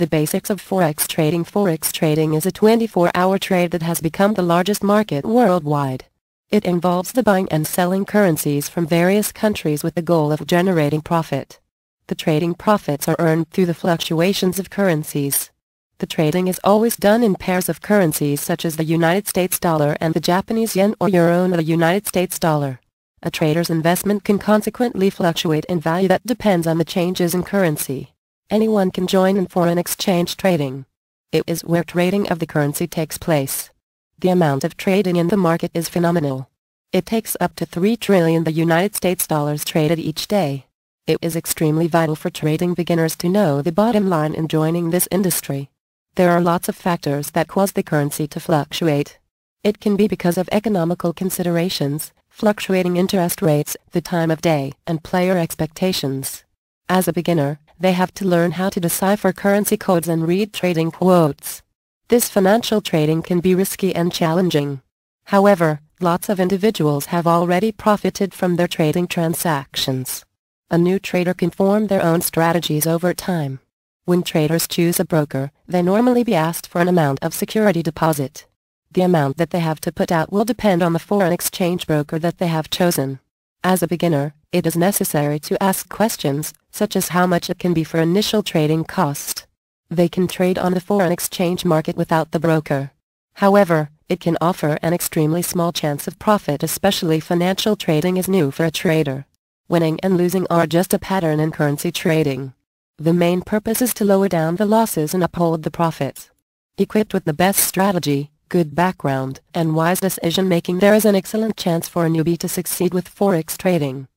The basics of Forex trading Forex trading is a 24-hour trade that has become the largest market worldwide. It involves the buying and selling currencies from various countries with the goal of generating profit. The trading profits are earned through the fluctuations of currencies. The trading is always done in pairs of currencies such as the United States dollar and the Japanese yen or euro and the United States dollar. A trader's investment can consequently fluctuate in value that depends on the changes in currency. Anyone can join in foreign exchange trading. It is where trading of the currency takes place. The amount of trading in the market is phenomenal. It takes up to 3 trillion the United States dollars traded each day. It is extremely vital for trading beginners to know the bottom line in joining this industry. There are lots of factors that cause the currency to fluctuate. It can be because of economical considerations, fluctuating interest rates, the time of day, and player expectations. As a beginner, they have to learn how to decipher currency codes and read trading quotes. This financial trading can be risky and challenging. However, lots of individuals have already profited from their trading transactions. A new trader can form their own strategies over time. When traders choose a broker, they normally be asked for an amount of security deposit. The amount that they have to put out will depend on the foreign exchange broker that they have chosen. As a beginner, it is necessary to ask questions, such as how much it can be for initial trading cost. They can trade on the foreign exchange market without the broker. However, it can offer an extremely small chance of profit especially financial trading is new for a trader. Winning and losing are just a pattern in currency trading. The main purpose is to lower down the losses and uphold the profits. Equipped with the best strategy, good background, and wise decision making there is an excellent chance for a newbie to succeed with forex trading.